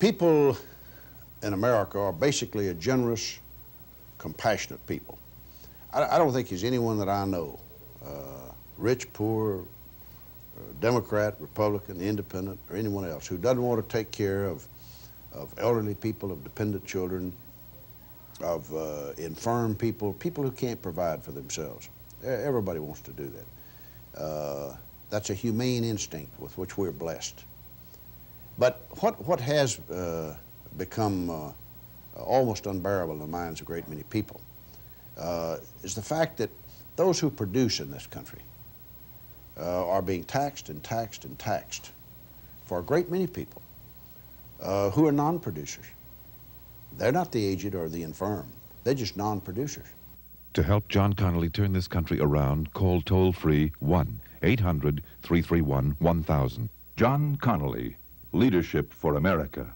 People in America are basically a generous, compassionate people. I, I don't think there's anyone that I know, uh, rich, poor, uh, Democrat, Republican, Independent, or anyone else, who doesn't want to take care of, of elderly people, of dependent children, of uh, infirm people, people who can't provide for themselves. Everybody wants to do that. Uh, that's a humane instinct with which we're blessed. But what, what has uh, become uh, almost unbearable in the minds of a great many people uh, is the fact that those who produce in this country uh, are being taxed and taxed and taxed for a great many people uh, who are non-producers. They're not the aged or the infirm. They're just non-producers. To help John Connally turn this country around, call toll-free 1-800-331-1000. John Connally, Leadership for America.